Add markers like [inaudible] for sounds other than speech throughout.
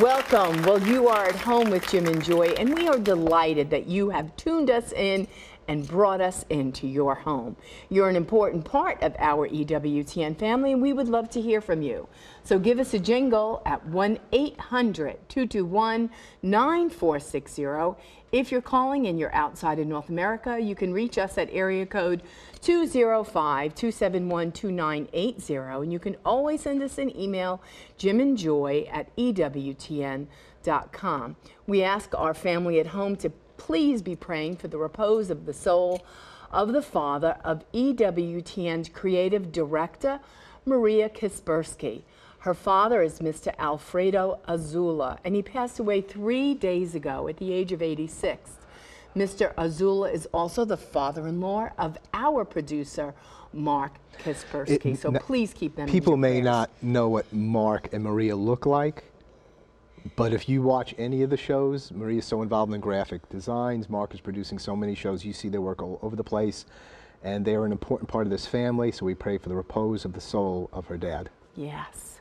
Welcome. Well, you are at home with Jim and Joy, and we are delighted that you have tuned us in and brought us into your home. You're an important part of our EWTN family, and we would love to hear from you. So give us a jingle at 1 800 221 9460. If you're calling and you're outside of North America, you can reach us at area code 205 271 2980. And you can always send us an email, jimandjoy at EWTN.com. We ask our family at home to please be praying for the repose of the soul of the father of EWTN's creative director, Maria Kaspersky. Her father is Mr. Alfredo Azula, and he passed away three days ago at the age of 86. Mr. Azula is also the father-in-law of our producer, Mark Kaspersky. It- so please keep them. in People may prayers. not know what Mark and Maria look like, but if you watch any of the shows, Maria's so involved in graphic designs. Mark is producing so many shows. You see their work all over the place, and they are an important part of this family. So we pray for the repose of the soul of her dad. Yes.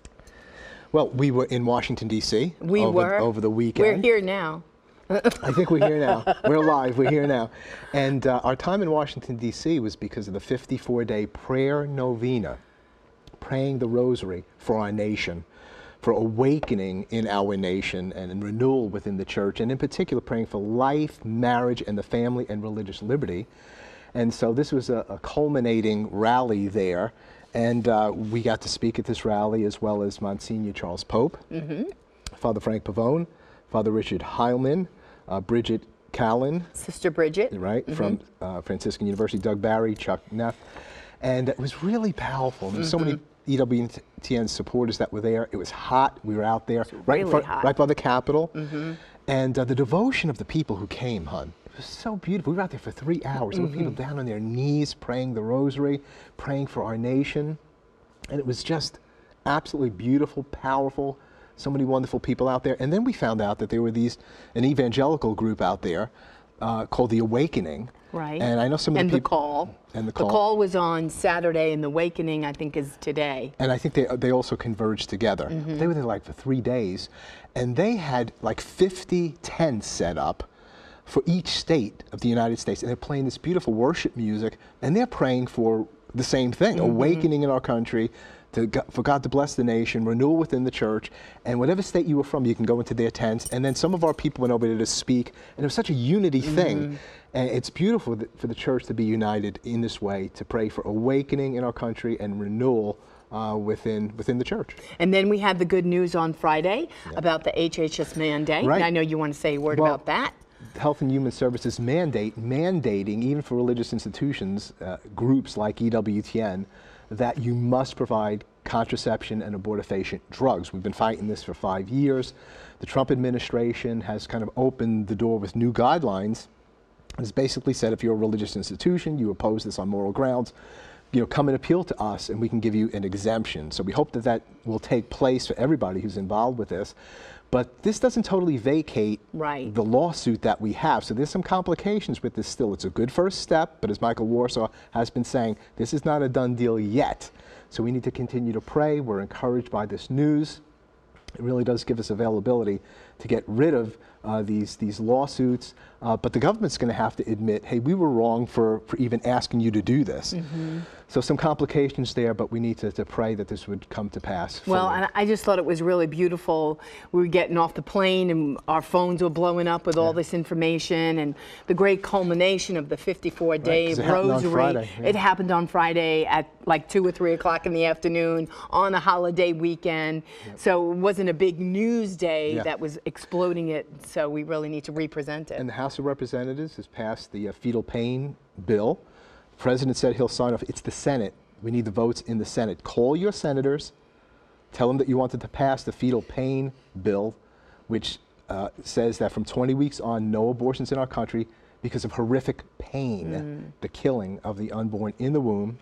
Well, we were in Washington D.C. We over, were. over the weekend. We're here now. [laughs] I think we're here now. We're alive. We're here now. And uh, our time in Washington, D.C. was because of the 54 day prayer novena, praying the rosary for our nation, for awakening in our nation and renewal within the church, and in particular, praying for life, marriage, and the family and religious liberty. And so this was a, a culminating rally there. And uh, we got to speak at this rally as well as Monsignor Charles Pope. Father Frank Pavone, Father Richard Heilman, uh, Bridget Callan, Sister Bridget. right, from uh, Franciscan University, Doug Barry, Chuck Neff. And it was really powerful. There were so many E EWTN supporters that were there. It was hot. We were out there, right, in front, hot. right by the Capitol. And uh, the devotion of the people who came, hun, it was so beautiful. We were out there for three hours. There were people down on their knees praying the rosary, praying for our nation. And it was just absolutely beautiful, powerful, so many wonderful people out there. And then we found out that there were these, an evangelical group out there uh, called The Awakening. Right. And I know some of and the the people. call. And the call. The call. was on Saturday, and the awakening, I think, is today. And I think they, they also converged together. They were there like for three days. And they had like 50 tents set up for each state of the United States. And they're playing this beautiful worship music. And they're praying for the same thing awakening in our country, to, for God to bless the nation, renewal within the church. And whatever state you were from, you can go into their tents. And then some of our people went over there to speak. And it was such a unity thing. And it's beautiful for the church to be united in this way, to pray for awakening in our country and renewal uh, within within the church. And then we had the good news on Friday about the HHS mandate. Right. And I know you want to say a word Well, about that. Health and Human Services mandate mandating even for religious institutions, uh, groups like EWTN, that you must provide contraception and abortifacient drugs. We've been fighting this for five years. The Trump administration has kind of opened the door with new guidelines. It's basically said if you're a religious institution, you oppose this on moral grounds, you know, come and appeal to us and we can give you an exemption. So we hope that that will take place for everybody who's involved with this. But this doesn't totally vacate Right. the lawsuit that we have. So there's some complications with this still. It's a good first step, but as Michael Warsaw has been saying, this is not a done deal yet. So we need to continue to pray. We're encouraged by this news. It really does give us availability to get rid of uh, these these lawsuits. Uh, but the government's going to have to admit, hey, we were wrong for, for even asking you to do this. Mm-hmm. So some complications there, but we need to, to pray that this would come to pass. Well, and I just thought it was really beautiful. We were getting off the plane and our phones were blowing up with all this information and the great culmination of the 54 day 'cause it happened on rosary. Friday, yeah. It happened on Friday at like 2 or 3 o'clock in the afternoon on a holiday weekend. So it wasn't a big news day Yeah. that was exploding it. So we really need to represent it. And the House of Representatives has passed the uh, fetal pain bill. The president said he'll sign off. It's the Senate. We need the votes in the Senate. Call your senators. Tell them that you wanted to pass the fetal pain bill, which uh, says that from 20 weeks on, no abortions in our country because of horrific pain, the killing of the unborn in the womb.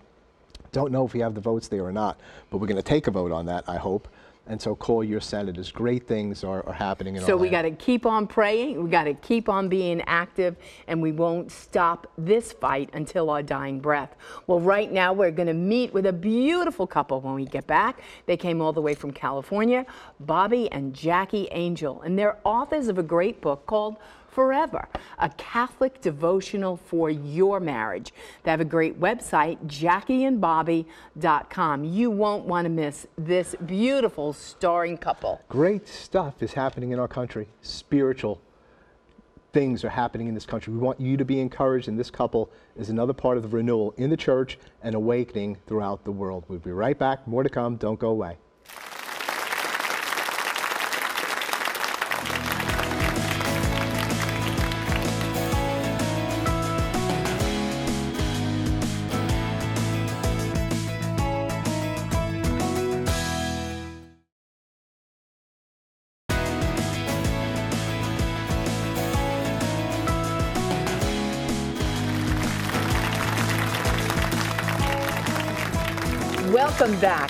Don't know if we have the votes there or not, but we're going to take a vote on that, I hope. And so call your senators. Great things are, are happening in So our we got to keep on praying. We got to keep on being active, and we won't stop this fight until our dying breath. Well, right now we're going to meet with a beautiful couple when we get back. They came all the way from California, Bobby and Jackie Angel, and they're authors of a great book called Forever, a Catholic devotional for your marriage. They have a great website, jackieandbobby.com. You won't want to miss this beautiful starring couple. Great stuff is happening in our country. Spiritual things are happening in this country. We want you to be encouraged, and this couple is another part of the renewal in the church and awakening throughout the world. We'll be right back. More to come. Don't go away.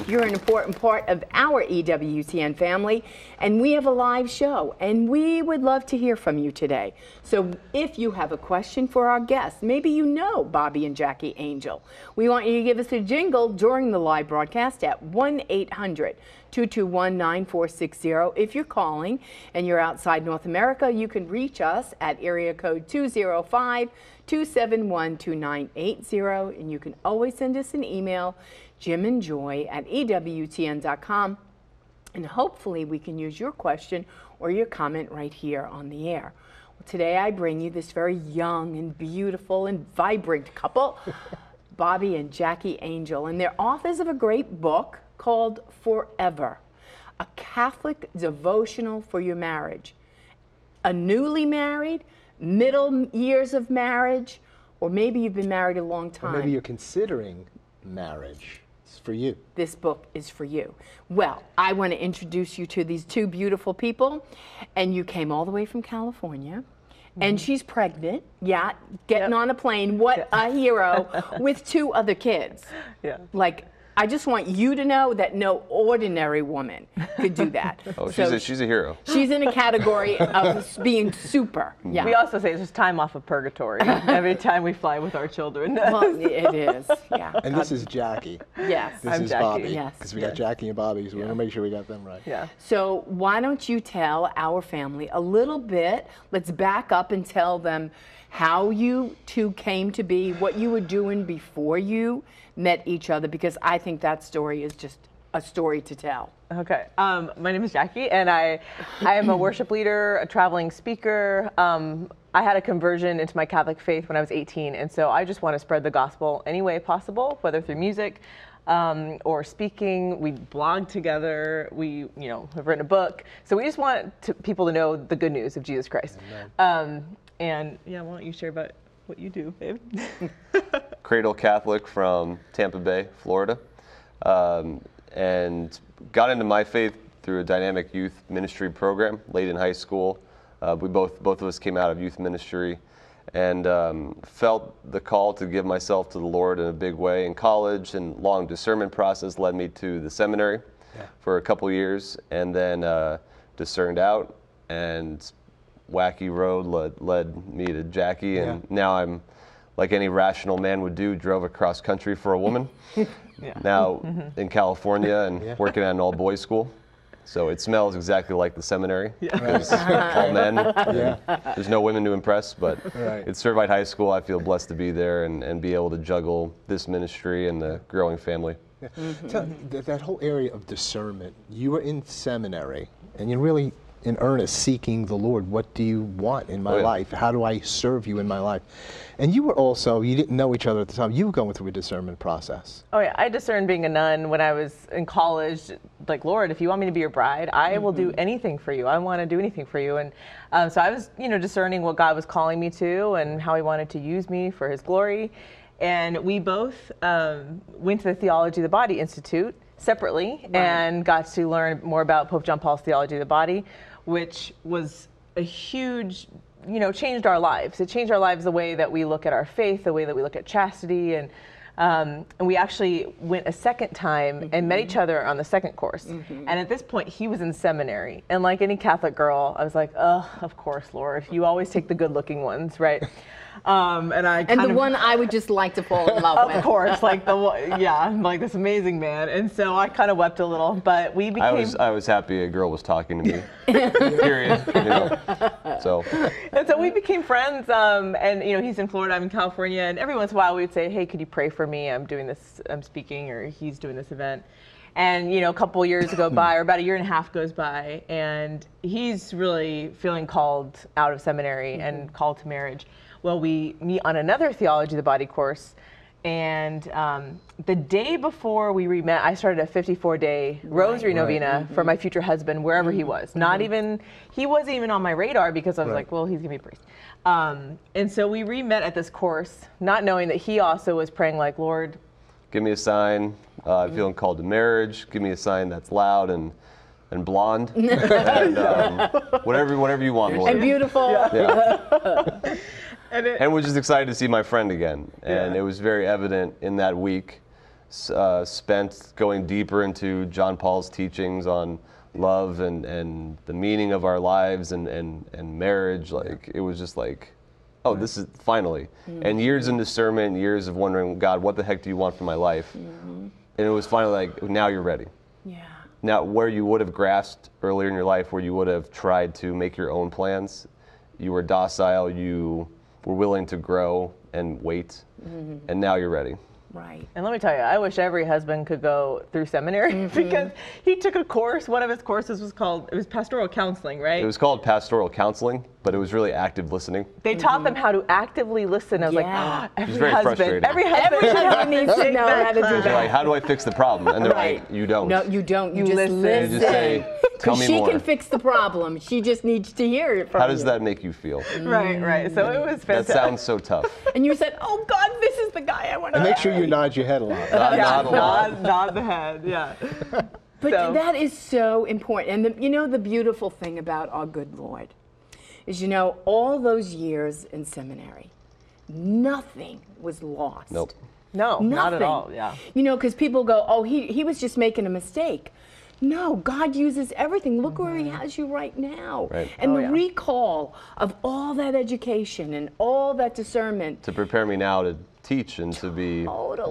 You're an important part of our EWTN family, and we have a live show, and we would love to hear from you today. So if you have a question for our guests, maybe you know Bobby and Jackie Angel, we want you to give us a jingle during the live broadcast at 1 800 221 9460. If you're calling and you're outside North America, you can reach us at area code 205 271 2980, and you can always send us an email jimandjoy at E EWTN.com. And hopefully, we can use your question or your comment right here on the air. Well, today, I bring you this very young and beautiful and vibrant couple, [laughs] Bobby and Jackie Angel. And they're authors of a great book called Forever A Catholic Devotional for Your Marriage. A newly married, middle years of marriage, or maybe you've been married a long Or time maybe you're considering marriage. It's for you. this book is for you. Well, I want to introduce you to these two beautiful people, and you came all the way from California. And mm-hmm. she's pregnant, yeah, getting Yep. on a plane. What a hero [laughs] with two other kids. Yeah. Like, I just want you to know that no ordinary woman could do that. [laughs] Oh, she's So a, she's a hero. she's in a category of [laughs] being super. Mm-hmm. Yeah. We also say it's just time off of purgatory [laughs] every time we fly with our children. well, it is. Yeah. And this is Jackie. yes. This I'm is Jackie. Bobby. Yes. Because we got Jackie and Bobby, so we want to make sure we got them right. yeah. So why don't you tell our family a little bit? Let's back up and tell them how you two came to be, what you were doing before you met each other, because I think that story is just a story to tell. Okay. Um, my name is Jackie, and I, I am a [clears throat] worship leader, a traveling speaker. Um, I had a conversion into my Catholic faith when I was 18, and so I just want to spread the gospel any way possible, whether through music um, or speaking. We blog together. We, you know, have written a book. So we just want to, people to know the good news of Jesus Christ. Um, and yeah, why don't you share about what you do, babe? [laughs] Cradle Catholic from Tampa Bay, Florida, um, and got into my faith through a dynamic youth ministry program late in high school. Uh, we both both of us came out of youth ministry, and um, felt the call to give myself to the Lord in a big way in college. And long discernment process led me to the seminary for a couple years, and then uh, discerned out and wacky road led, led me to Jackie, and Yeah. now I'm, like any rational man would do, drove across country for a woman. [laughs] [laughs] Now mm-hmm. in California and Yeah. working at an all boys school. So it smells exactly like the seminary. because [laughs] all men. Yeah. There's no women to impress, but Right. it's Servite High School. I feel blessed to be there and, and be able to juggle this ministry and the growing family. Yeah. Tell, that, that whole area of discernment, you were in seminary and you're really in earnest seeking the Lord. What do you want in my Oh, yeah. life? How do I serve you in my life? And you were also, you didn't know each other at the time, you were going through a discernment process. Oh yeah, I discerned being a nun when I was in college. Like, Lord, if you want me to be your bride, I will do anything for you. I want to do anything for you. And um, so I was, you know, discerning what God was calling me to and how He wanted to use me for His glory. And we both um, went to the Theology of the Body Institute separately and got to learn more about Pope John Paul's Theology of the Body, which was a huge you know changed our lives it changed our lives the way that we look at our faith the way that we look at chastity and Um, and we actually went a second time and met each other on the second course. And at this point, he was in seminary. And like any Catholic girl, I was like, oh, of course, Lord. You always take the good looking ones, right? [laughs] Um, and I And kind the of, one I would just like to fall in love with. of course, like the [laughs] yeah, like this amazing man. And so I kind of wept a little, but we became I was I was happy a girl was talking to me. [laughs] Period. [laughs] You know. So and so we became friends. Um, and you know, he's in Florida, I'm in California, and every once in a while we would say, "Hey, could you pray for me? I'm doing this, I'm speaking, or he's doing this event." And you know, a couple years go by, or about a year and a half goes by, and he's really feeling called out of seminary and called to marriage. Well, we meet on another theology of the body course. And um, the day before we re met, I started a 54 day rosary novena for my future husband, wherever he was. Not even, he wasn't even on my radar because I was Right. like, well, he's going to be a priest. Um, and so we re met at this course, not knowing that he also was praying, like, Lord, give me a sign. Uh, I'm feeling called to marriage. Give me a sign that's loud and and blonde. [laughs] and um, whatever whatever you want, Lord. And beautiful. Yeah. [laughs] [laughs] and it, and was just excited to see my friend again. And Yeah. it was very evident in that week, uh, spent going deeper into John Paul's teachings on love and, and the meaning of our lives and, and, and marriage. Like, it was just like, oh, this is finally. And years in discernment, years of wondering, God, what the heck do you want from my life? And it was finally like, now you're ready. Yeah. Now, where you would have grasped earlier in your life, where you would have tried to make your own plans, you were docile, you were willing to grow and wait, mm-hmm. and now you're ready. Right. And let me tell you, I wish every husband could go through seminary mm-hmm. [laughs] because he took a course. One of his courses was called, it was pastoral counseling, right? It was called pastoral counseling, but it was really active listening. they taught mm-hmm. them how to actively listen. I was Yeah. like, oh, every very husband, frustrating. every husband, Every should husband needs to know that how to do that. like, how do I fix the problem? And they're Right. like, you don't. No, you don't. You, You just listen. listen. You just say, "Tell Because me she more." can fix the problem. She just needs to hear it from How does you. that make you feel? Right, right. So it was fantastic. That sounds so tough. And you said, "Oh God, this is the guy I want to." And make sure you nod your head a lot. Not, yeah, not a lot. nod, nod the head. Yeah. But So- that is so important. And the, you know, the beautiful thing about our good Lord is, you know, all those years in seminary, nothing was lost. Nope. No, Nothing. not at all. Yeah. You know, because people go, oh, he, he was just making a mistake. No, God uses everything. Look where He has you right now. Right. And Oh, the yeah. recall of all that education and all that discernment. To prepare me now to teach and to be in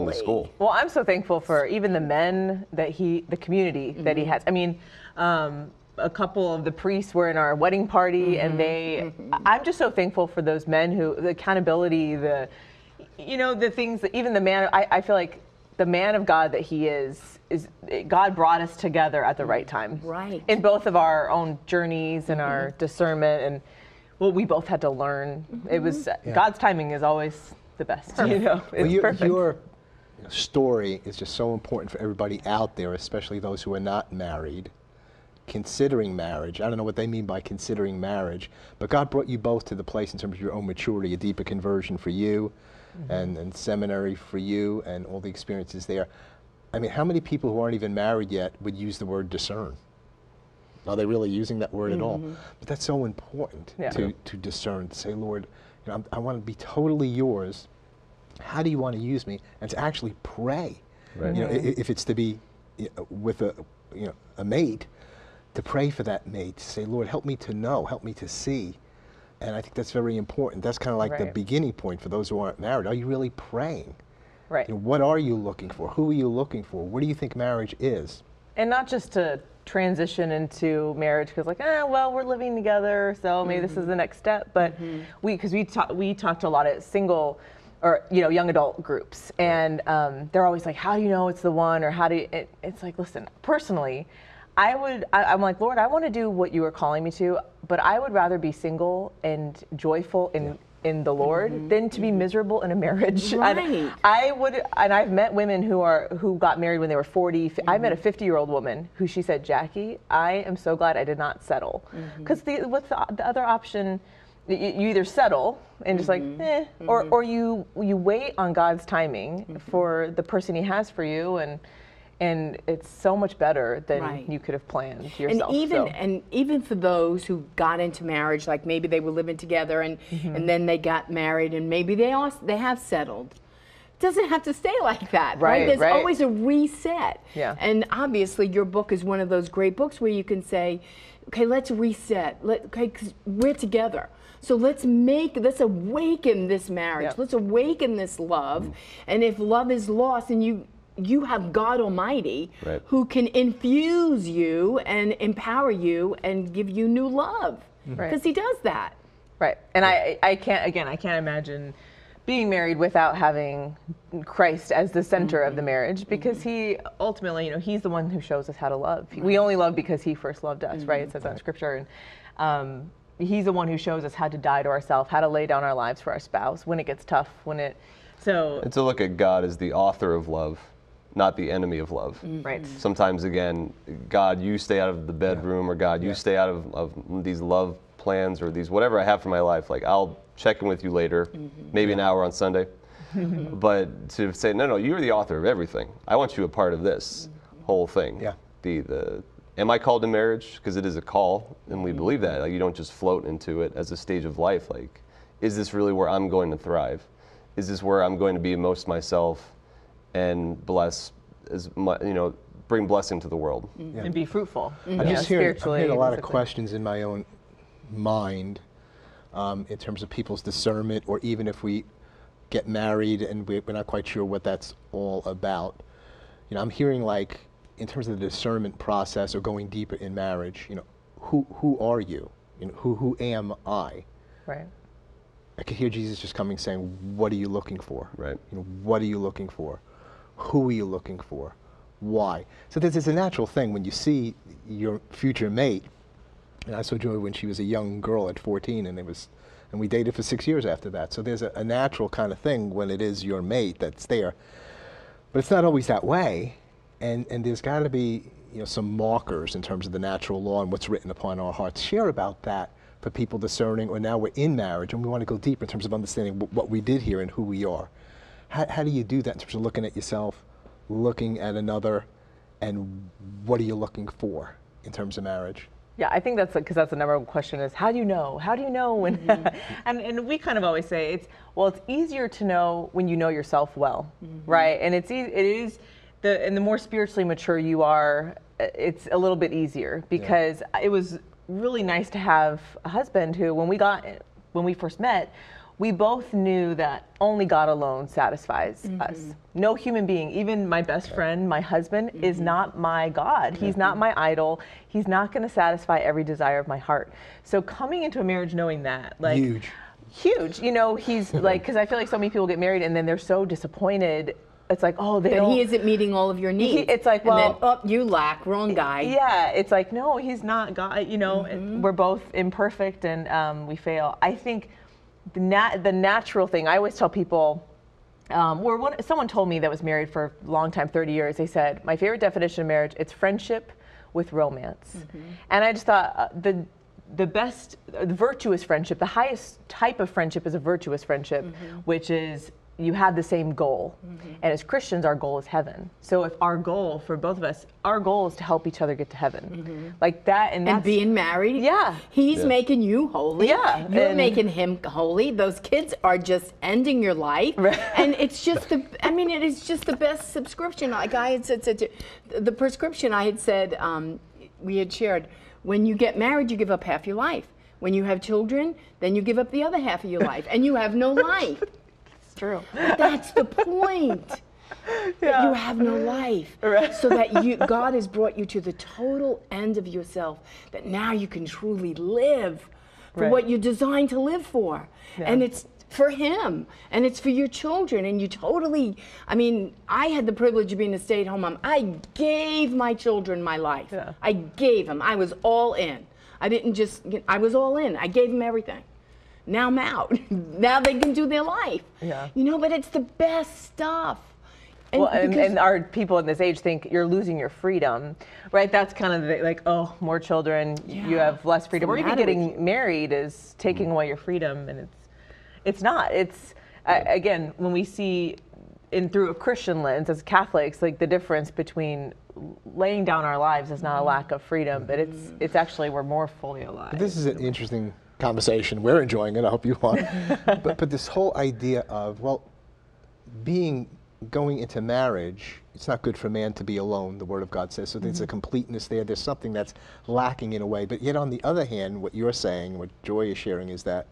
the school. Well, I'm so thankful for even the men that he, the community that he Mm-hmm. has. I mean, um, a couple of the priests were in our wedding party, Mm-hmm. and they. Mm-hmm. I'm just so thankful for those men who the accountability, the, you know, the things that even the man. I, I feel like the man of God that he is is God brought us together at the mm-hmm. right time. Right. In both of our own journeys and our mm-hmm. discernment and. Well, we both had to learn. It was God's timing is always the best. You know, it's Well, your, perfect. your story is just so important for everybody out there, especially those who are not married, considering marriage. I don't know what they mean by considering marriage, but God brought you both to the place in terms of your own maturity, a deeper conversion for you, mm-hmm. and, and seminary for you, and all the experiences there. I mean, how many people who aren't even married yet would use the word discern? Are they really using that word at all? Mm-hmm. But that's so important Yeah. to, to discern, to say, Lord, you know, I'm, I want to be totally yours. How do you want to use me? And to actually pray. Right. You know, i- i- if it's to be you know, with a, you know, a mate, to pray for that mate, to say, Lord, help me to know, help me to see. And I think that's very important. That's kind of like the beginning point for those who aren't married. Are you really praying? right. You know, what are you looking for? Who are you looking for? What do you think marriage is? and not just to transition into marriage because like ah well we're living together so maybe this is the next step but we because we talk we talked to a lot of single or you know young adult groups and um, they're always like how do you know it's the one or how do you it, it's like listen personally i would I, i'm like lord i want to do what you are calling me to but i would rather be single and joyful in in the lord mm-hmm. than to be mm-hmm. miserable in a marriage. [laughs] And I would, and I've met women who are who got married when they were 40. I met a mm-hmm. 50 year old woman who she said, Jackie, I am so glad I did not settle, because the what's the, the other option? You, you either settle and just like, eh, or or you you wait on God's timing for the person He has for you, and and it's so much better than Right. you could have planned yourself. and even so. and even for those who got into marriage like maybe they were living together and Mm-hmm. and then they got married and maybe they also they have settled It doesn't have to stay like that, right? Right, There's right. always a reset. Yeah. And obviously, your book is one of those great books where you can say, okay, let's reset. Let, okay, 'cause we're together. So let's make, let's awaken this marriage. Yep. Let's awaken this love. And if love is lost and you, you have God Almighty Right. who can infuse you and empower you and give you new love. Right. Because He does that. Right. And I, I can't, again, I can't imagine being married without having Christ as the center of the mm-hmm. marriage mm-hmm. because he ultimately, you know, he's the one who shows us how to love. We only love because he first loved us, right? It says that in scripture. And um, he's the one who shows us how to die to ourselves, how to lay down our lives for our spouse when it gets tough, when it, so, And to look at God as the author of love, not the enemy of love. Mm-hmm. right. Sometimes, again, God, you stay out of the bedroom, or God, you stay out of, of these love plans or these whatever I have for my life. Like, I'll check in with you later, mm-hmm. maybe an hour on Sunday. [laughs] but to say, no, no, you're the author of everything. I want you a part of this mm-hmm. whole thing. Yeah. The, the, am I called to marriage? Because it is a call, and we believe that. Like, you don't just float into it as a stage of life. Like, is this really where I'm going to thrive? Is this where I'm going to be most myself and bless, as mu you know, bring blessing to the world? And be fruitful. I you know, just hear, I'm hearing a lot of questions in my own mind um, in terms of people's discernment, or even if we get married and we, we're not quite sure what that's all about. You know, I'm hearing like in terms of the discernment process or going deeper in marriage. You know, who who are you? You know, who who am I? Right. I could hear Jesus just coming saying, "What are you looking for? Right. You know, what are you looking for? Who are you looking for? Why?" So this is a natural thing when you see your future mate. And I saw Joy when she was a young girl at 14, and it was, and we dated for six years after that. So there's a, a natural kind of thing when it is your mate that's there, but it's not always that way. And and there's got to be you know some markers in terms of the natural law and what's written upon our hearts. Share about that for people discerning, or now we're in marriage and we want to go deeper in terms of understanding wh- what we did here and who we are. How, how do you do that in terms of looking at yourself, looking at another, and what are you looking for in terms of marriage? Yeah, I think that's because that's the number one question is how do you know? How do you know when? [laughs] and and we kind of always say it's well, it's easier to know when you know yourself well, right? And it's eas- it is the and the more spiritually mature you are, uh, it's a little bit easier because it was really nice to have a husband who, when we got when we first met. We both knew that only God alone satisfies us. No human being, even my best friend, my husband, is not my God. He's not my idol. He's not going to satisfy every desire of my heart. So coming into a marriage knowing that, like Huge. huge, you know, he's [laughs] like because I feel like so many people get married and then they're so disappointed. It's like, oh, they he isn't meeting all of your needs. it's like, and then, well- oh, you lack, wrong guy. Yeah, it's like no, he's not God. You know, Mm-hmm. we're both imperfect and um, we fail. I think the nat- the natural thing. I always tell people. Um, or one, someone told me that was married for a long time, 30 years. They said, my favorite definition of marriage, it's friendship with romance. Mm-hmm. And I just thought uh, the the best, uh, the virtuous friendship, the highest type of friendship is a virtuous friendship, Mm-hmm. which is you have the same goal. And as Christians, our goal is heaven. So if our goal for both of us, our goal is to help each other get to heaven, like that, and, Mm-hmm. And being married, Yeah. he's Yeah. making you holy. Yeah, you're and- making him holy. Those kids are just ending your life, Right. [laughs] and it's just the. I mean, it is just the best subscription. Like I had said, said to, the prescription I had said, um, we had shared. When you get married, you give up half your life. When you have children, then you give up the other half of your life, and you have no [laughs] life. True. That's the point. [laughs] That you have no life. So that you God has brought you to the total end of yourself. That now you can truly live for Right. what you're designed to live for. And it's for him and it's for your children and you totally I mean, I had the privilege of being a stay-at-home mom. I gave my children my life. Yeah. I gave them. I was all in. I didn't just I was all in. I gave them everything. Now I'm out. [laughs] now they can do their life. Yeah. You know, but it's the best stuff. And Well, and, and our people in this age think you're losing your freedom, right? That's kind of the, like, oh, more children, you have less freedom. Or even matter with getting married is taking away your freedom, and it's it's not. It's I again when we see in through a Christian lens as Catholics, like the difference between laying down our lives is not a mm-hmm. lack of freedom, but it's it's actually we're more fully alive. This is an interesting conversation. We're enjoying it. I hope you are. [laughs] but, but this whole idea of, well, being going into marriage, it's not good for man to be alone, the Word of God says. So there's Mm-hmm. a completeness there. There's something that's lacking in a way. But yet, on the other hand, what you're saying, what Joy is sharing, is that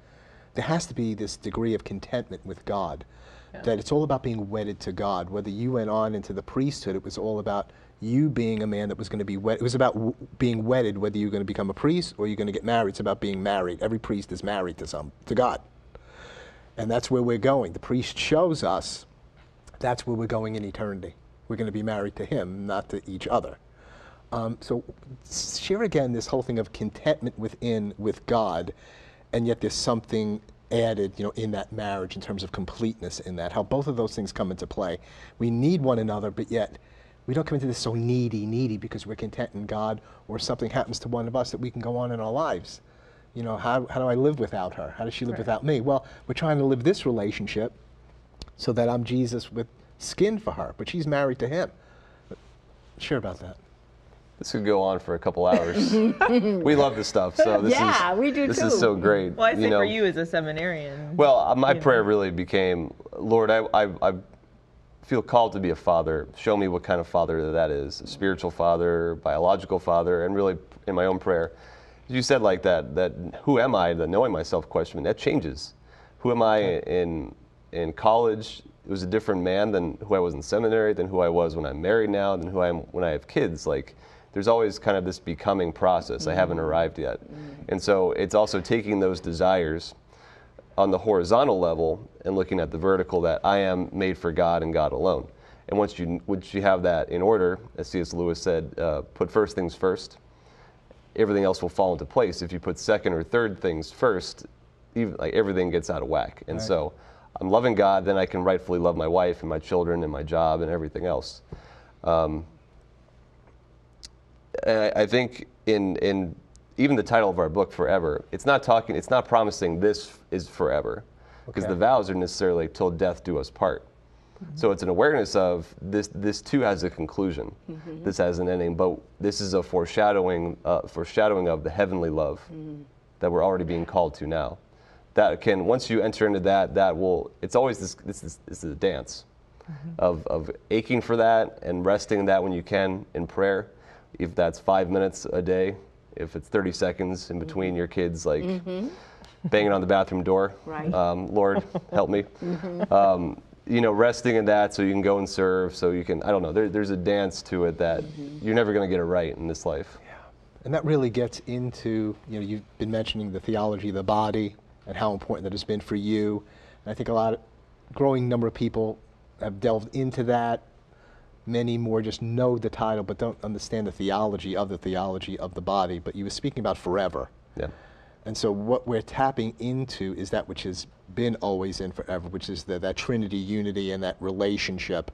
there has to be this degree of contentment with God. That it's all about being wedded to God. Whether you went on into the priesthood, it was all about you being a man that was going to be wed. It was about being wedded, whether you're going to become a priest or you're going to get married. It's about being married. Every priest is married to some to God, and that's where we're going. The priest shows us that's where we're going in eternity. We're going to be married to Him, not to each other. Um, so share again this whole thing of contentment within with God, and yet there's something added, you know, in that marriage in terms of completeness in that. How both of those things come into play. We need one another, but yet we don't come into this so needy, needy because we're content in God, or something happens to one of us that we can go on in our lives. You know, how, how do I live without her? How does she live without me? Well, we're trying to live this relationship so that I'm Jesus with skin for her, but she's married to him. Sure about that. This could go on for a couple hours. [laughs] we love this stuff, so this Yeah, is we do this too. is so great. Well, I say know. for you as a seminarian. Well, uh, my prayer really became, Lord, I, I, I feel called to be a father. Show me what kind of father that is a spiritual father, biological father, and really in my own prayer. You said like that, that who am I, the knowing myself question, that changes. Who am I in, in college? It was a different man than who I was in seminary, than who I was when I'm married now, than who I am when I have kids. Like, there's always kind of this becoming process. I mm-hmm. haven't arrived yet. Mm-hmm. And so it's also taking those desires on the horizontal level and looking at the vertical that I am made for God and God alone. And once you once you have that in order, as C.S. Lewis said, uh, put first things first. Everything else will fall into place. If you put second or third things first, even like everything gets out of whack. And Right. so, I'm loving God, then I can rightfully love my wife and my children and my job and everything else. Um, and I, I think in in even the title of our book, Forever, it's not talking, it's not promising this is forever, because Okay. the vows are necessarily till death do us part. Mm-hmm. So it's an awareness of this. This too has a conclusion. Mm-hmm. This has an ending, but this is a foreshadowing, uh, foreshadowing of the heavenly love mm-hmm. that we're already being called to now. That can once you enter into that, that will. It's always this. This is this is a dance of of aching for that and resting that when you can in prayer. If that's five minutes a day, if it's 30 seconds in between your kids, like banging on the bathroom door. Right. Um, Lord, help me. Um, you know, resting in that so you can go and serve, so you can, I don't know, there, there's a dance to it that you're never going to get it right in this life. Yeah. And that really gets into, you know, you've been mentioning the theology of the body and how important that has been for you. And I think a lot, of, growing number of people have delved into that. Many more just know the title but don't understand the theology of the theology of the body. But you were speaking about forever. Yeah. And so what we're tapping into is that which has been always in forever, which is the, that Trinity unity and that relationship,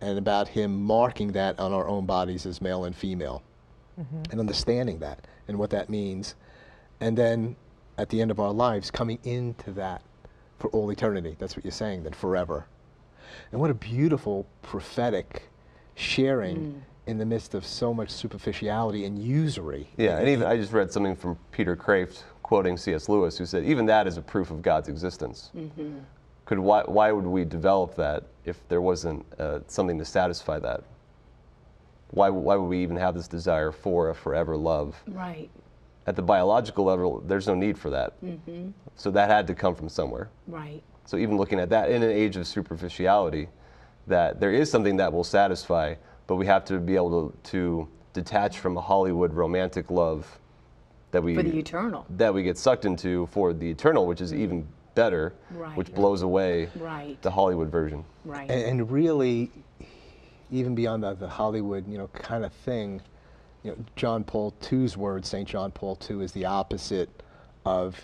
and about Him marking that on our own bodies as male and female, mm-hmm. and understanding that and what that means. And then at the end of our lives, coming into that for all eternity. That's what you're saying, then forever. And what a beautiful prophetic sharing in the midst of so much superficiality and usury. Yeah, and even I just read something from Peter Kreeft quoting C.S. Lewis, who said even that is a proof of God's existence. Could why, why would we develop that if there wasn't uh, something to satisfy that? Why, why would we even have this desire for a forever love? Right, At the biological level, there's no need for that. Mm -hmm. So that had to come from somewhere. right. So even looking at that in an age of superficiality, that there is something that will satisfy, but we have to be able to, to detach from a Hollywood romantic love that we For the eternal. that we get sucked into for the eternal, which is even better, which blows away Right. the Hollywood version. Right. and, and really even beyond the, the hollywood you know kind of thing you know john paul II's words st john paul ii is the opposite of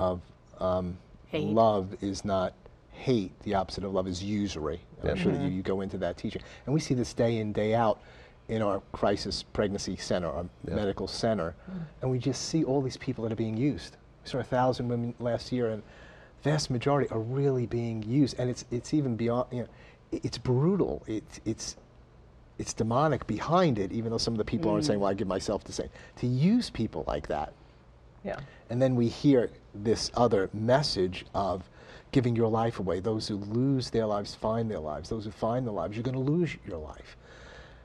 of um, love is not hate the opposite of love is usury and i'm sure that mm-hmm. you, you go into that teaching and we see this day in day out in our crisis pregnancy center our medical center mm. and we just see all these people that are being used we saw a thousand women last year and vast majority are really being used, and it's it's even beyond. You know, it's brutal. It's it's it's demonic behind it. Even though some of the people aren't saying, mm-hmm. "Well, I give myself to say To use people like that, Yeah. And then we hear this other message of giving your life away. Those who lose their lives find their lives. Those who find their lives, you're going to lose your life.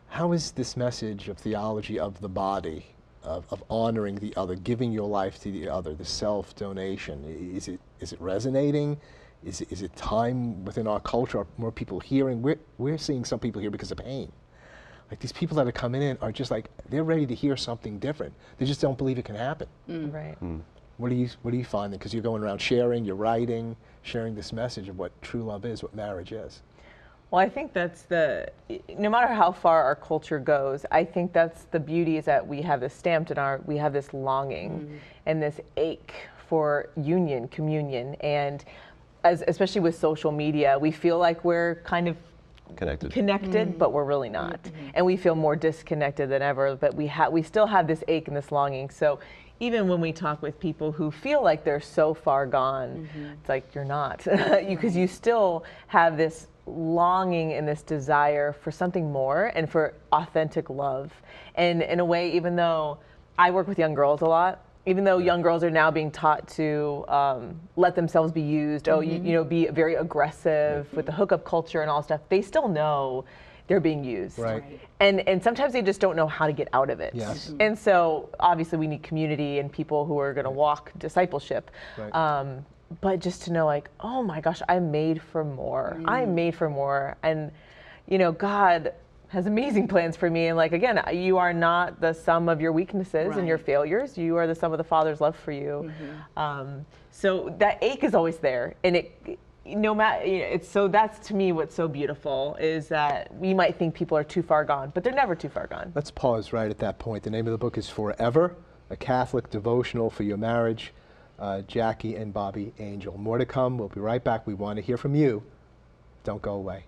How is this message of theology of the body, of, of honoring the other, giving your life to the other, the self donation, is it, is it resonating? Is it, is it time within our culture? Are more people hearing? We're, we're seeing some people here because of pain. Like these people that are coming in are just like, they're ready to hear something different. They just don't believe it can happen. Mm. Right. Mm. What do you what do you find? Because you're going around sharing, you're writing, sharing this message of what true love is, what marriage is. Well, I think that's the, no matter how far our culture goes, I think that's the beauty is that we have this stamped in our, we have this longing mm-hmm. and this ache for union, communion. And as, especially with social media, we feel like we're kind of Connected. connected, mm-hmm. but we're really not. Mm-hmm. And we feel more disconnected than ever, but we have we still have this ache and this longing. So even when we talk with people who feel like they're so far gone, mm-hmm. it's like you're not. [laughs] Because you still have this longing and this desire for something more and for authentic love. And in a way, even though I work with young girls a lot, even though young girls are now being taught to um, let themselves be used, oh, you, mm-hmm. you know, be very aggressive mm-hmm. with the hookup culture and all stuff, they still know they're being used. Right. Right. And and sometimes they just don't know how to get out of it. Yes. And so obviously we need community and people who are going to walk discipleship. Right. Um, but just to know like, oh my gosh, I'm made for more. I'm made for more. And you know, God has amazing plans for me. And like again, you are not the sum of your weaknesses and your failures. You are the sum of the Father's love for you. Um, so that ache is always there, and it. No matter, it's so that's to me what's so beautiful is that we might think people are too far gone, but they're never too far gone. Let's pause right at that point. The name of the book is Forever, a Catholic devotional for your marriage. Uh, Jackie and Bobby Angel. More to come. We'll be right back. We want to hear from you. Don't go away.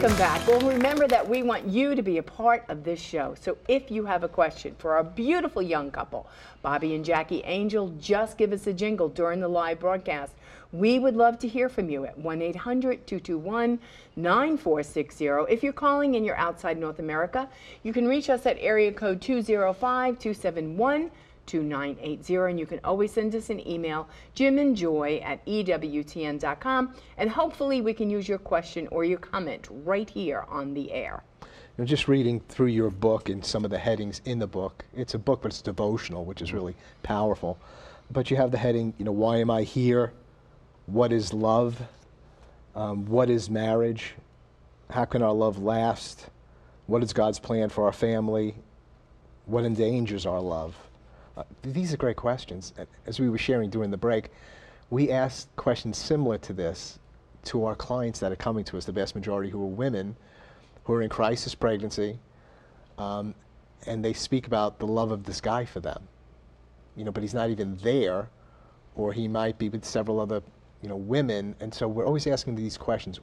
Welcome back. Well, remember that we want you to be a part of this show. So if you have a question for our beautiful young couple, Bobby and Jackie Angel, just give us a jingle during the live broadcast. We would love to hear from you at 1 800 221 9460. If you're calling and you're outside North America, you can reach us at area code 205 271 2980 and you can always send us an email jimandjoy at ewtn.com and hopefully we can use your question or your comment right here on the air know, just reading through your book and some of the headings in the book, it's a book, but it's devotional, which is really powerful. But you have the heading, you know, why am I here? What is love? Um, what is marriage? How can our love last? What is God's plan for our family? What endangers our love? Uh, these are great questions. As we were sharing during the break, we asked questions similar to this to our clients that are coming to us, the vast majority who are women who are in crisis pregnancy, um, and they speak about the love of this guy for them. You know, but he's not even there, or he might be with several other, you know, women. And so we're always asking these questions.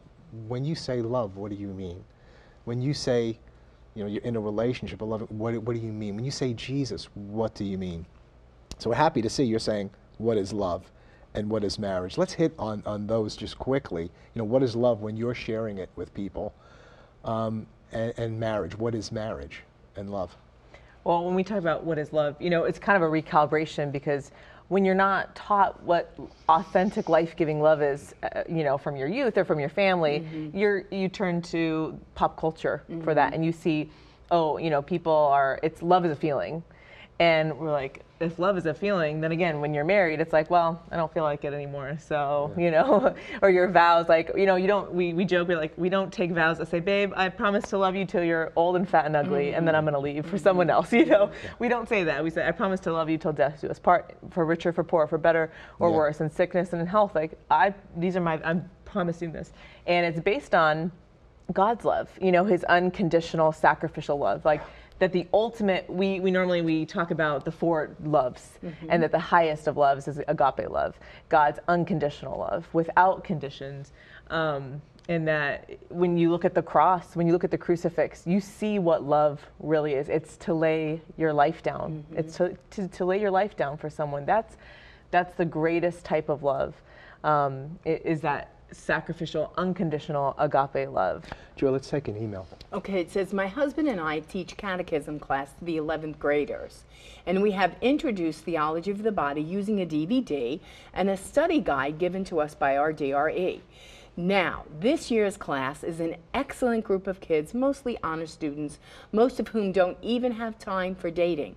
When you say love, what do you mean? When you say, you know, you're in a relationship, a love, what, what do you mean? When you say Jesus, what do you mean? So we're happy to see you're saying what is love and what is marriage. Let's hit on, on those just quickly. You know, what is love when you're sharing it with people? Um, and, and marriage, what is marriage and love? Well, when we talk about what is love, you know, it's kind of a recalibration because when you're not taught what authentic life-giving love is, uh, you know, from your youth or from your family, you're you turn to pop culture for that, and you see, oh, you know, people are it's love is a feeling, and we're like, if love is a feeling, then again, when you're married, it's like, well, I don't feel like it anymore. So, you know, [laughs] or your vows, like, you know, you don't, we, we joke, we're like, we don't take vows that say, babe, I promise to love you till you're old and fat and ugly, and then I'm going to leave for someone else, [laughs] you know? We don't say that. We say, I promise to love you till death do us part, for richer, for poor, for better or Yeah. worse, in sickness and in health. Like, I, these are my, I'm promising this. And it's based on, God's love, you know, his unconditional sacrificial love. Like that the ultimate we, we normally we talk about the four loves and that the highest of loves is agape love god's unconditional love without conditions. Um, and that when you look at the cross when you look at the crucifix you see what love really is. It's to lay your life down. It's to, to, to lay your life down for someone. That's that's the greatest type of love um, is that sacrificial unconditional agape love Joy, let's take an email. Okay, it says, My husband and I teach catechism class to the 11th graders, and we have introduced theology of the body using a DVD and a study guide given to us by our DRE. Now, this year's class is an excellent group of kids, mostly honor students, most of whom don't even have time for dating.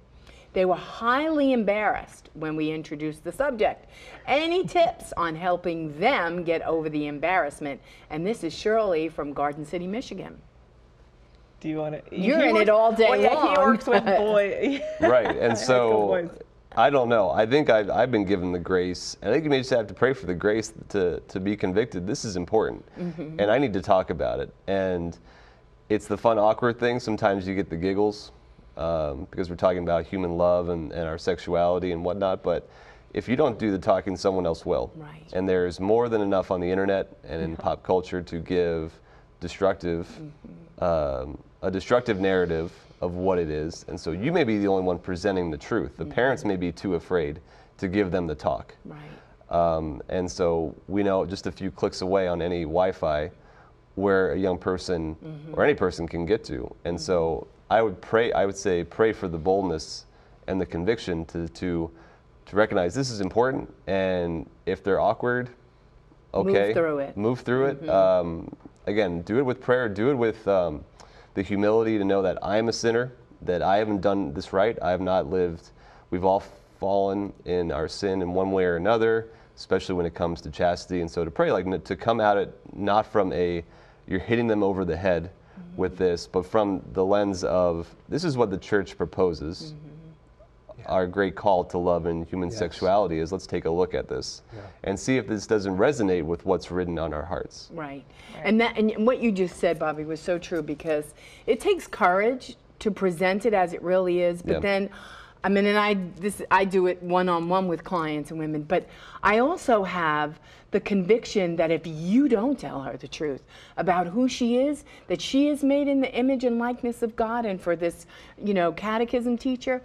They were highly embarrassed when we introduced the subject. Any tips on helping them get over the embarrassment? And this is Shirley from Garden City, Michigan. do you want to You're in it all day well, yeah, long. he works with boys [laughs] Right, and so. I don't know. I think I've, I've been given the grace. I think you may just have to pray for the grace to, to be convicted. This is important, Mm-hmm. and I need to talk about it. And it's the fun, awkward thing. Sometimes you get the giggles um, because we're talking about human love and, and our sexuality and whatnot. But if you don't do the talking, someone else will. Right. And there's more than enough on the internet and in pop culture to give destructive, um, a destructive narrative of what it is. And so you may be the only one presenting the truth. The parents may be too afraid to give them the talk. Right. Um, and so we know just a few clicks away on any Wi-Fi where a young person or any person can get to. And so I would pray. I would say pray for the boldness and the conviction to to to recognize this is important. And if they're awkward, okay, Move through it. Move through it. Um, again, do it with prayer. Do it with um, the humility to know that I am a sinner. That I haven't done this right. I have not lived. We've all fallen in our sin in one way or another, especially when it comes to chastity. And so to pray, like to come at it not from a you're hitting them over the head with this, but from the lens of this is what the church proposes. Mm-hmm. Our great call to love and human Yes. sexuality is let's take a look at this and see if this doesn't resonate with what's written on our hearts. Right. And that and what you just said, Bobby, was so true because it takes courage to present it as it really is, but Yeah. then I mean and I this I do it one on one with clients and women, but I also have the conviction that if you don't tell her the truth about who she is, that she is made in the image and likeness of God and for this, you know, catechism teacher,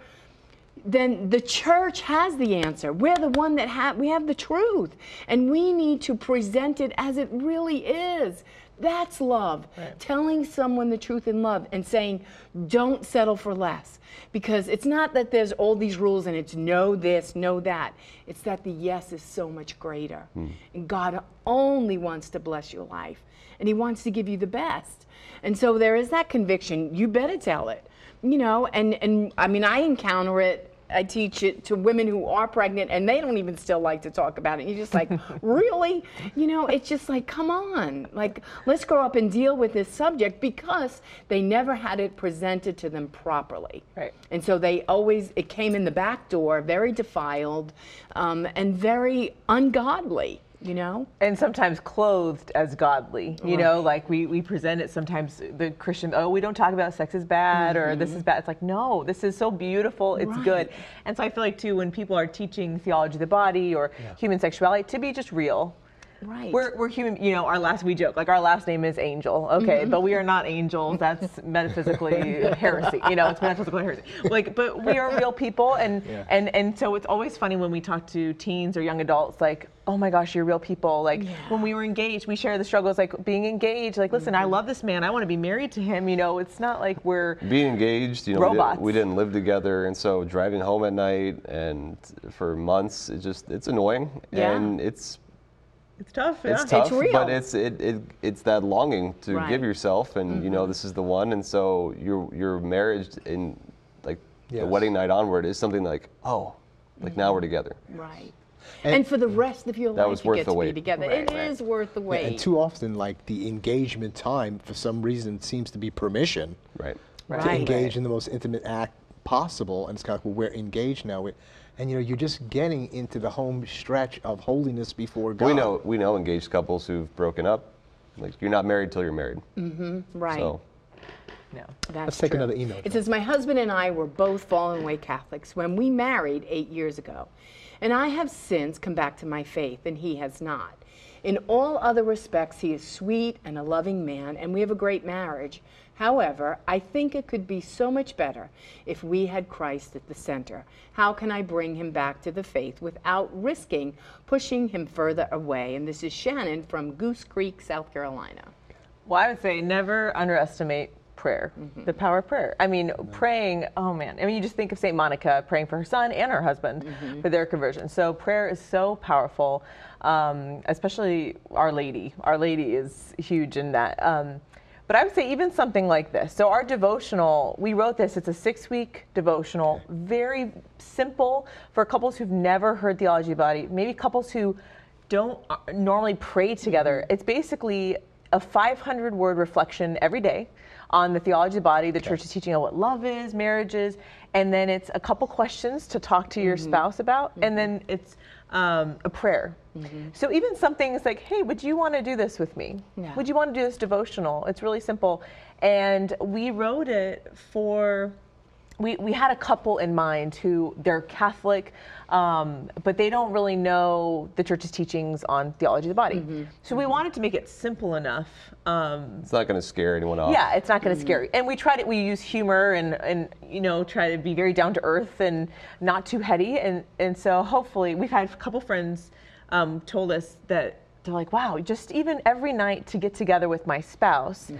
then the church has the answer. We're the one that have we have the truth, and we need to present it as it really is. That's love. Telling someone the truth in love and saying, "Don't settle for less," because it's not that there's all these rules and it's no this, no that. It's that the yes is so much greater, hmm. and God only wants to bless your life, and He wants to give you the best. And so there is that conviction. You better tell it you know and and i mean i encounter it i teach it to women who are pregnant and they don't even still like to talk about it. You're just like [laughs] really? You know it's just like come on. Like let's grow up and deal with this subject because they never had it presented to them properly. Right. and so they always it came in the back door very defiled um, and very ungodly you know? And sometimes clothed as godly you uh-huh. know like we, we present it sometimes the christian oh we don't talk about sex is bad or this mm-hmm. is bad. It's like no this is so beautiful it's good. And so i feel like too when people are teaching theology of the body or human sexuality to be just real right we're, we're human you know our last we joke like our last name is angel okay mm-hmm. but we are not angels that's [laughs] metaphysically heresy you know it's metaphysical heresy like but we are real people and Yeah. and and so it's always funny when we talk to teens or young adults like oh my gosh you're real people like when we were engaged we share the struggles like being engaged like listen i mm-hmm. love this man i want to be married to him you know it's not like we're being engaged, you know, we Robots. didn't, we didn't live together, and so driving home at night and for months, it just it's annoying, Yeah. and it's it's tough it's yeah. tough, real. but it's it, it it's that longing to Right. Mm-hmm. give yourself, and you know this is the one, and so your your marriage in like the wedding night onward is something like oh, like now we're together. right and, for the rest of your That life was you worth get the to be wait. together Right, It is right. worth the wait And too often, like the engagement time, for some reason, seems to be permission Right. to Right. engage in the most intimate act possible. And it's kind of, like, well, we're engaged now. We- And you know, you're just getting into the home stretch of holiness before God. We know we know engaged couples who've broken up. Like you're not married till you're married. Mm-hmm, right So Yeah. That's Let's take true. another email. It says, My husband and I were both fallen away Catholics when we married eight years ago. And I have since come back to my faith, and he has not. In all other respects, he is sweet and a loving man, and we have a great marriage. However, I think it could be so much better if we had Christ at the center. How can I bring him back to the faith without risking pushing him further away? And this is Shannon from Goose Creek, South Carolina. Well, I would say never underestimate prayer, the power of prayer. I mean, praying, oh man. I mean, you just think of St. Monica praying for her son and her husband for their conversion. So prayer is so powerful, um, especially Our Lady. Our Lady is huge in that. Um, but I would say even something like this. So our devotional, we wrote this. It's a six-week devotional, very simple for couples who've never heard theology of the body, maybe couples who don't uh, normally pray together. It's basically a 500 word reflection every day on the theology of the body, the church is teaching on what love is, marriage is, and then it's a couple questions to talk to your spouse about, and then it's um, a prayer. So even some things like, hey, would you want to do this with me? Yeah. Would you want to do this devotional? It's really simple. And we wrote it for we, we had a couple in mind who they're Catholic, um, but they don't really know the church's teachings on theology of the body. So we wanted to make it simple enough. Um, It's not going to scare anyone off. yeah, it's not going to scare. And we tried it. We use humor and and you know try to be very down to earth and not too heady. And and so hopefully we've had a couple friends um, told us that they're like, wow, just even every night to get together with my spouse,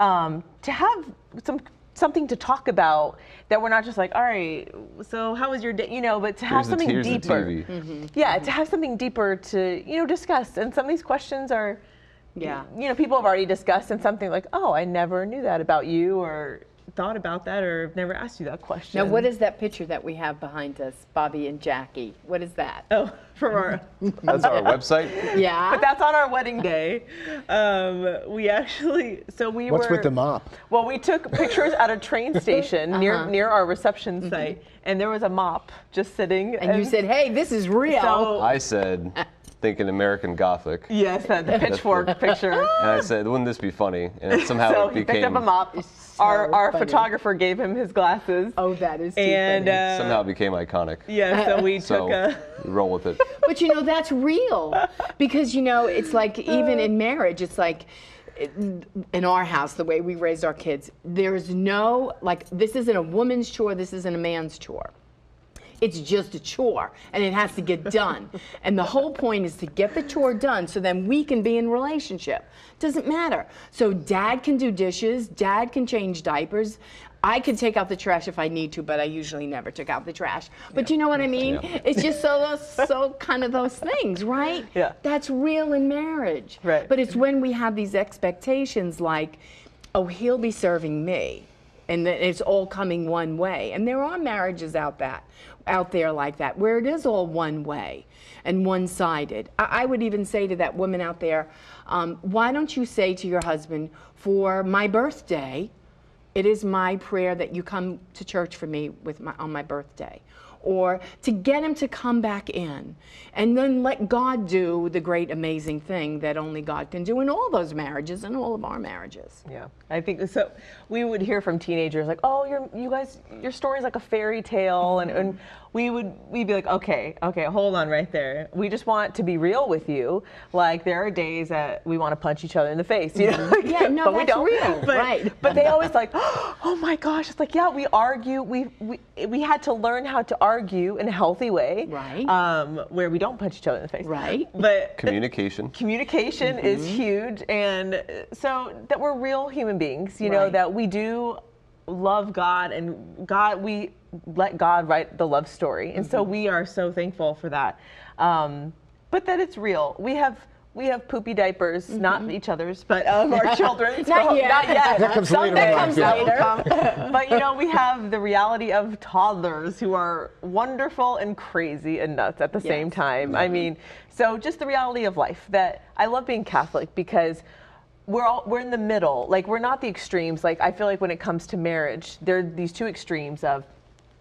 um, to have some something to talk about that we're not just like, all right, so how was your day? You know, but to have Here's something the deeper. TV. Mm-hmm. Mm-hmm. Yeah, to have something deeper to you know discuss. And some of these questions are Yeah. you know, people have already discussed and something like, oh, I never knew that about you or thought about that or have never asked you that question. Now, what is that picture that we have behind us, Bobby and Jackie? What is that? Oh, from our, [laughs] That's our website. Yeah. but that's on our wedding day. Um, we actually, so we What's were. with the mop? Well, we took pictures at a train [laughs] station near Uh-huh. near our reception site, and there was a mop just sitting. and you said, hey, this is real. so. I said, [laughs] thinking American Gothic. yes, that the [laughs] pitchfork picture. And I said, wouldn't this be funny? And it [laughs] somehow so it he picked up a mop. so our our funny. photographer gave him his glasses. oh, that is too and funny. uh, somehow it became iconic. yeah, so we [laughs] So took a. we roll with it. But you know, that's real. Because, you know, it's like even in marriage, it's like in our house, the way we raised our kids, there's no, like, this isn't a woman's chore, this isn't a man's chore. It's just a chore and it has to get done. [laughs] and the whole point is to get the chore done so then we can be in relationship. Doesn't matter. So dad can do dishes, dad can change diapers. I could take out the trash if I need to, but I usually never took out the trash. But you know what I mean? Yeah. It's just so those, [laughs] so kind of those things, right? Yeah. That's real in marriage. Right. But it's when we have these expectations like, oh, he'll be serving me. And it's all coming one way. And there are marriages out that out there like that, where it is all one way and one-sided. I, I would even say to that woman out there, um, why don't you say to your husband, for my birthday, it is my prayer that you come to church for me with my, on my birthday or to get him to come back in and then let God do the great amazing thing that only God can do in all those marriages and all of our marriages. Yeah, I think so. We would hear from teenagers like, "Oh, your you guys, your story's like a fairy tale," and, and we would we'd be like, "Okay, okay, hold on right there. We just want to be real with you. Like there are days that we want to punch each other in the face, you know? Like, Yeah, no, but we that's don't. real, But, right. But they always like, [gasps] "Oh my gosh!" It's like, yeah, we argue. We we we had to learn how to argue in a healthy way, Right. Um, where we don't punch each other in the face, Right. But Communication. communication is Mm-hmm. huge and so that we're real human beings you know that we do love god and god we let god write the love story and Mm-hmm. so we are so thankful for that um, but that it's real we have we have poopy diapers, not each other's, but of our children. Mm-hmm. [laughs] Not yet. Not yet. That comes later comes yeah. that [laughs] come. but you know, we have the reality of toddlers who are wonderful and crazy and nuts at the same Yes. time. I mean, so just the reality of life that I love being Catholic because we're all we're in the middle. Like we're not the extremes. Like I feel like when it comes to marriage, there are these two extremes of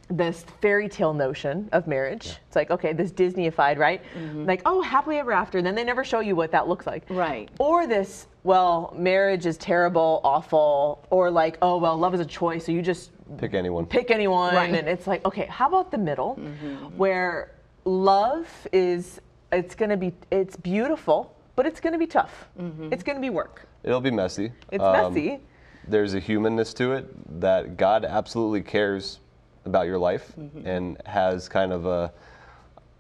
this fairy tale notion of marriage. It's like, okay, this Disneyified, right? Mm-hmm. Like, oh, happily ever after. And then they never show you what that looks like. Right. Or this, well, marriage is terrible, awful, or like, oh, well, love is a choice. So you just Pick anyone. pick anyone. Right. And it's like, okay, how about the middle mm-hmm. where love is, it's going to be, it's beautiful, but it's going to be tough. Mm-hmm. It's going to be work. It'll be messy. It's Um, messy. There's a humanness to it that God absolutely cares about your life mm-hmm. and has kind of a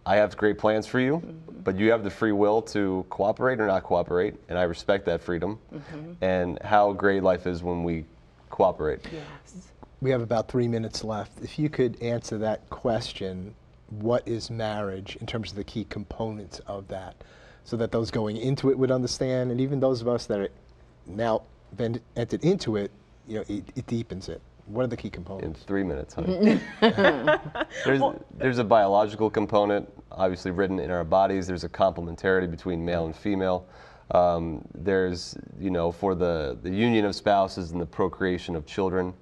I have great plans for you, mm-hmm. but you have the free will to cooperate or not cooperate, and I respect that freedom. And how great life is when we cooperate. We have about three minutes left. If you could answer that question, what is marriage in terms of the key components of that, so that those going into it would understand, and even those of us that are now been entered into it, you know, it, it deepens it. What are the key in components? three minutes, honey. [laughs] there's, there's a biological component, obviously written in our bodies. There's a complementarity between male and female. Um, there's, you know, for the, the union of spouses and the procreation of children,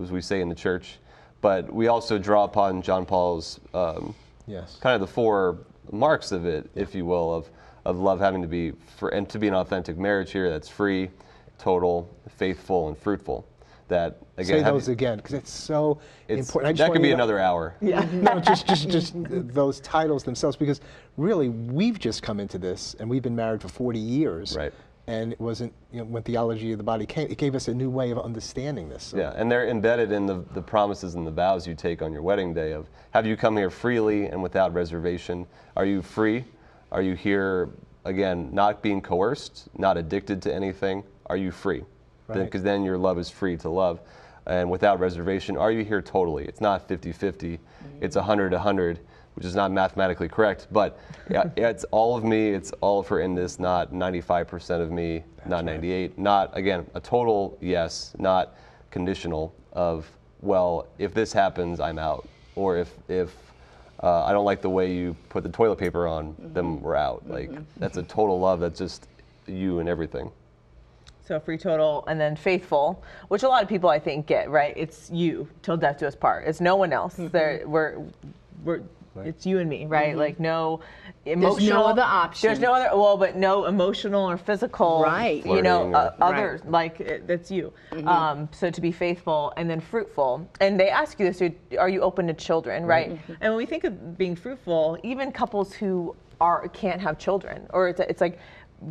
as we say in the church. But we also draw upon John Paul's um, Yes. kind of the four marks of it, if you will, of, of love having to be, for, and to be an authentic marriage here that's free, total, faithful, and fruitful. That, again, Say have- those again, because it's so it's, important. That could be you another hour. Yeah, [laughs] no, just, just, just those titles themselves, because really we've just come into this, and we've been married for 40 years. Right. And it wasn't, you know, when theology of the body came, it gave us a new way of understanding this. So Yeah, and they're embedded in the, the promises and the vows you take on your wedding day of have you come here freely and without reservation? Are you free? Are you here, again, not being coerced, not addicted to anything? Are you free? Right. Because then your love is free to love. And without reservation, are you here totally? It's not 50 50, mm-hmm. it's 100 100, which is not mathematically correct, but [laughs] yeah, it's all of me, it's all of her in this, not 95% of me, not 98. Not, again, a total yes, not conditional of, well, if this happens, I'm out. Or if, if uh, I don't like the way you put the toilet paper on, mm-hmm. then we're out. Mm-hmm. Like, that's a total love that's just you and everything. So free total and then faithful, which a lot of people I think get, right? It's you till death do us part. It's no one else. Mm-hmm. There we're we're it's you and me, right? Like no emotional no other option. There's no other well, but no emotional or physical Right. you know, Flirting uh, or- others like it, that's you. Um, so to be faithful and then fruitful. And they ask you this, are you open to children, right? And when we think of being fruitful, even couples who are can't have children or it's, it's like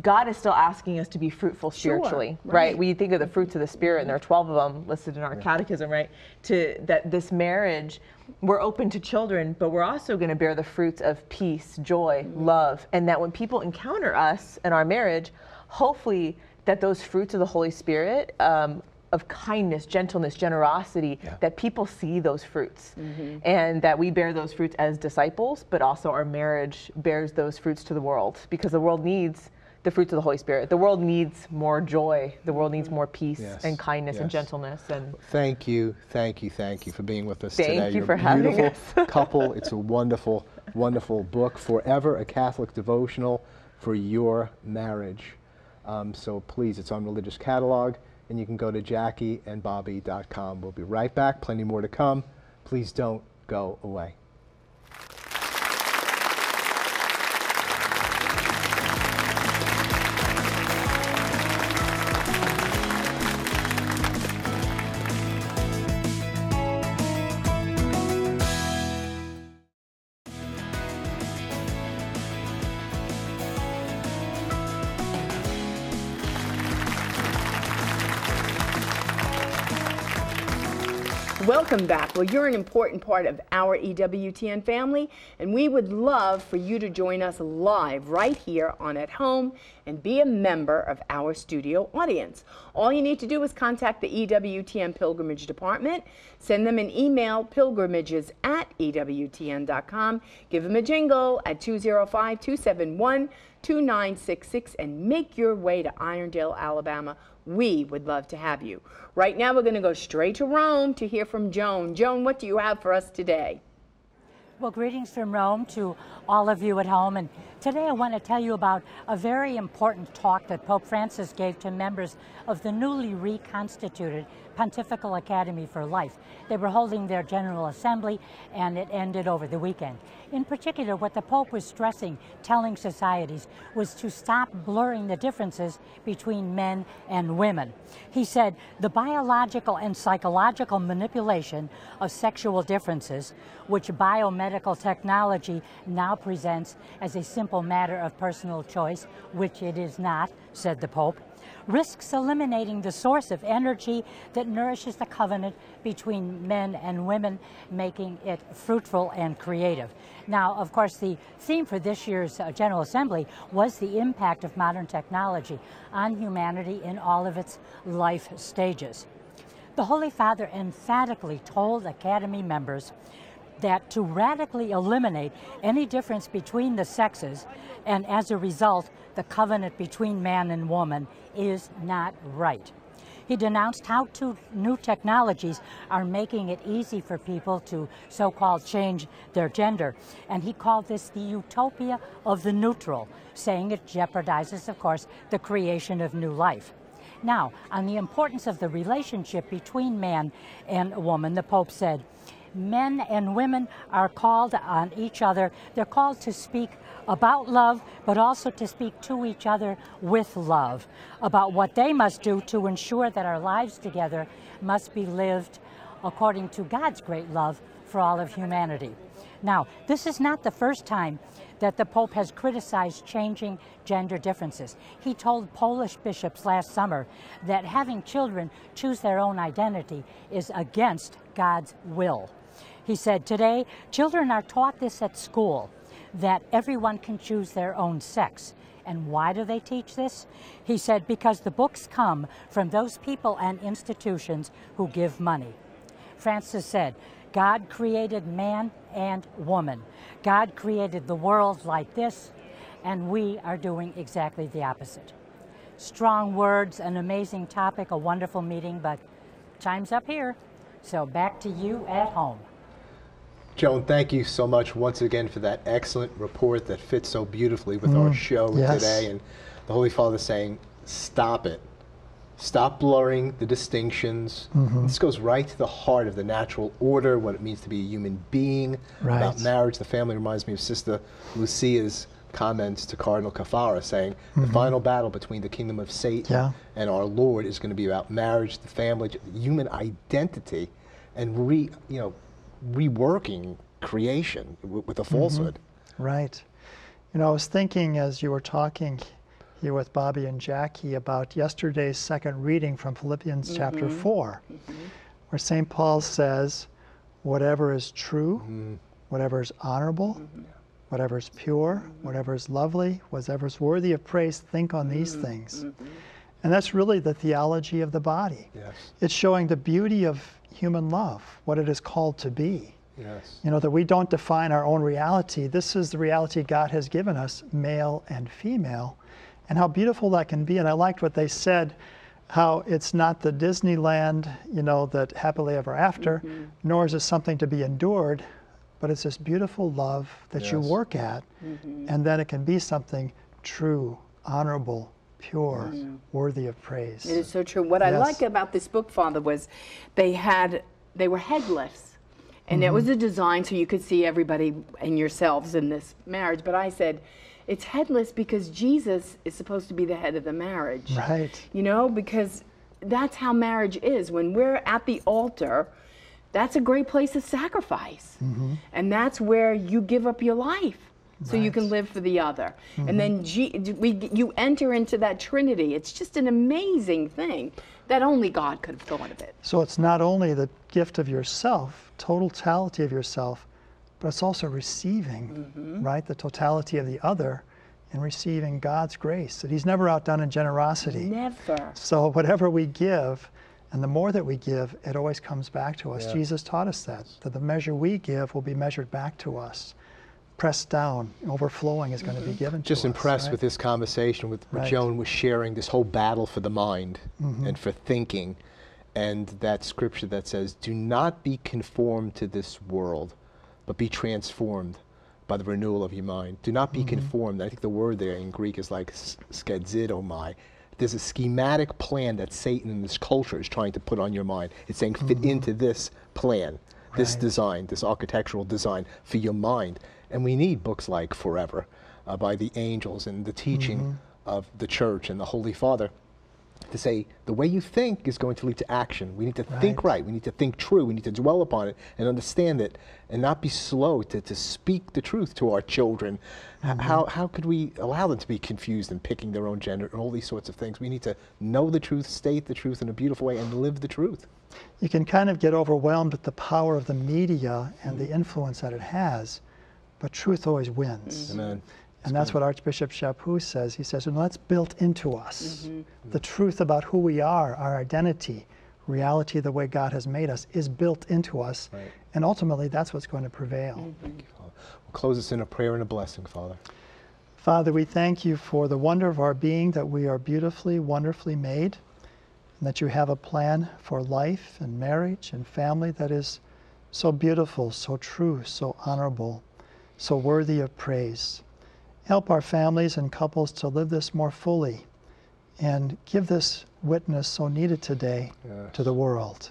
God is still asking us to be fruitful spiritually, right. right. We think of the fruits of the spirit, and there are 12 of them listed in our catechism, right? To that this marriage, we're open to children, but we're also going to bear the fruits of peace, joy, love, and that when people encounter us in our marriage, hopefully that those fruits of the Holy Spirit. Um, of kindness, gentleness, generosity, that people see those fruits. And that we bear those fruits as disciples, but also our marriage bears those fruits to the world because the world needs the fruits of the Holy Spirit. The world needs more joy. The world needs more peace Yes, and kindness and gentleness. And Thank you, thank you, thank you for being with us Thank today. you You're for a having beautiful [laughs] couple. It's a wonderful, wonderful book. Forever a Catholic devotional for your marriage. Um, so please, it's on Religious Catalog, and you can go to jackieandbobby.com. We'll be right back. Plenty more to come. Please don't go away. Welcome back. Well, you're an important part of our EWTN family, and we would love for you to join us live right here on At Home and be a member of our studio audience. All you need to do is contact the EWTN Pilgrimage Department, send them an email, pilgrimages at EWTN.com, give them a jingle at 205 271 2966, and make your way to Irondale, Alabama we would love to have you. Right now, we're going to go straight to Rome to hear from Joan. Joan, what do you have for us today? Well, greetings from Rome to all of you at home. And today I want to tell you about a very important talk that Pope Francis gave to members of the newly reconstituted Pontifical Academy for Life. They were holding their General Assembly and it ended over the weekend. In particular, what the Pope was stressing, telling societies, was to stop blurring the differences between men and women. He said the biological and psychological manipulation of sexual differences, which biomedical technology now presents as a simple matter of personal choice, which it is not, said the Pope, risks eliminating the source of energy that nourishes the covenant between men and women, making it fruitful and creative. Now, of course, the theme for this year's uh, General Assembly was the impact of modern technology on humanity in all of its life stages. The Holy Father emphatically told Academy members that to radically eliminate any difference between the sexes and as a result the covenant between man and woman is not right. He denounced how two new technologies are making it easy for people to so called change their gender. And he called this the utopia of the neutral, saying it jeopardizes, of course, the creation of new life. Now, on the importance of the relationship between man and woman, the Pope said, men and women are called on each other. They're called to speak about love, but also to speak to each other with love, about what they must do to ensure that our lives together must be lived according to God's great love for all of humanity. Now, this is not the first time that the Pope has criticized changing gender differences. He told Polish bishops last summer that having children choose their own identity is against God's will. He said, Today, children are taught this at school that everyone can choose their own sex. And why do they teach this? He said, Because the books come from those people and institutions who give money. Francis said, God created man and woman. God created the world like this, and we are doing exactly the opposite. Strong words, an amazing topic, a wonderful meeting, but time's up here. So back to you at home. Joan, thank you so much once again for that excellent report that fits so beautifully with our mm, show yes. today. And the Holy Father saying, stop it. Stop blurring the distinctions. Mm-hmm. This goes right to the heart of the natural order, what it means to be a human being, about marriage. The family reminds me of Sister Lucia's comments to Cardinal Caffarra saying the mm-hmm. final battle between the kingdom of Satan Yeah. and our Lord is going to be about marriage, the family, human identity, and re, you know, reworking creation with a mm-hmm. falsehood. Right. You know, I was thinking as you were talking here with Bobby and Jackie about yesterday's second reading from Philippians mm-hmm. chapter mm-hmm. 4, where St. Paul says, whatever is true, whatever is honorable, whatever is pure, whatever is lovely, whatever is worthy of praise, think on these things. And that's really the theology of the body. Yes. It's showing the beauty of human love, what it is called to be. Yes. You know, that we don't define our own reality. This is the reality God has given us, male and female, and how beautiful that can be. And I liked what they said, how it's not the Disneyland, you know, that happily ever after, mm-hmm. nor is it something to be endured, but it's this beautiful love that you work at, mm-hmm. and then it can be something true, honorable, pure, worthy of praise. It is so true. What I like about this book, Father, was they had they were headless, and it Mm-hmm. was a design so you could see everybody and yourselves in this marriage. But I said, it's headless because Jesus is supposed to be the head of the marriage. Right. You know, because that's how marriage is. When we're at the altar, that's a great place of sacrifice, Mm-hmm. and that's where you give up your life. So you can live for the other, Mm-hmm. and then G- we, you enter into that Trinity. It's just an amazing thing that only God could have thought of it. So it's not only the gift of yourself, totality of yourself, but it's also receiving, right? The totality of the other and receiving God's grace that He's never outdone in generosity. Never. So whatever we give, and the more that we give, it always comes back to us. Yeah. Jesus taught us that, that the measure we give will be measured back to us. Pressed down, overflowing is going to be mm-hmm. given to Just us. impressed right? with this conversation with Right. Joan was sharing, this whole battle for the mind mm-hmm. and for thinking, and that scripture that says, Do not be conformed to this world, but be transformed by the renewal of your mind. Do not be mm-hmm. conformed. I think the word there in Greek is like s- skedzidomai. There's a schematic plan that Satan in this culture is trying to put on your mind. It's saying fit into this plan, this Right. design, this architectural design for your mind. And we need books like Forever uh, by the angels and the teaching of the church and the Holy Father to say the way you think is going to lead to action. We need to think Right. right. We need to think true. We need to dwell upon it and understand it and not be slow to, to speak the truth to our children. H- How, how could we allow them to be confused and picking their own gender and all these sorts of things? We need to know the truth, state the truth in a beautiful way, and live the truth. You can kind of get overwhelmed with the power of the media and the influence that it has, but truth always wins. Mm-hmm. Amen. And that's what Archbishop Chaput says. He says, and that's built into us. Mm-hmm. The truth about who we are, our identity, reality, the way God has made us, is built into us. Right. And ultimately, that's what's going to prevail. Mm-hmm. Thank you, Father. We'll close this in a prayer and a blessing, Father. Father, we thank you for the wonder of our being, that we are beautifully, wonderfully made, and that you have a plan for life and marriage and family that is so beautiful, so true, so honorable, so worthy of praise. Help our families and couples to live this more fully and give this witness so needed today to the world.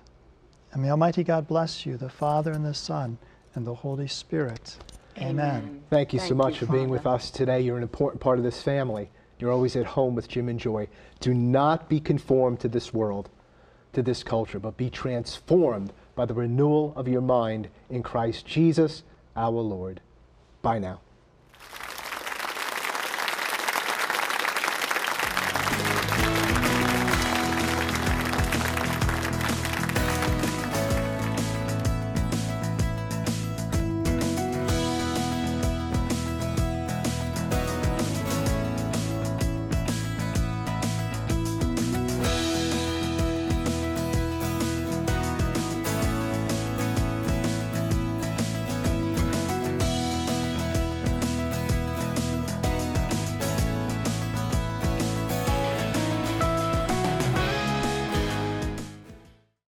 And may Almighty God bless you, the Father and the Son and the Holy Spirit. Amen. Thank you so much you, for being with us today. You're an important part of this family. You're always at home with Jim and Joy. Do not be conformed to this world, to this culture, but be transformed by the renewal of your mind in Christ Jesus our Lord. Bye now.